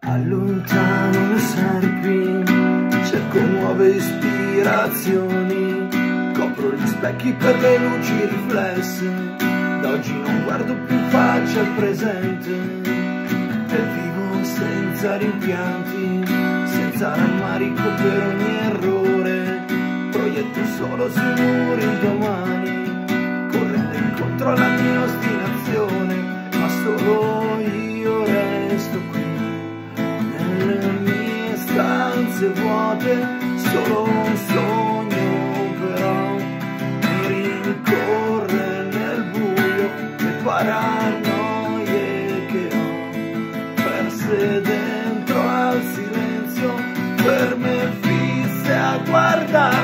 Allontano serpi, cerco nuove ispirazioni, copro gli specchi per le luci riflesse, da oggi non guardo più faccia al presente, e vivo senza rimpianti, senza rammarico per ogni errore, proietto solo sui muri domani, stanze vuote, solo un sogno però mi rincorre nel buio le paranoie che ho perse dentro al silenzio, ferme fisse a guardare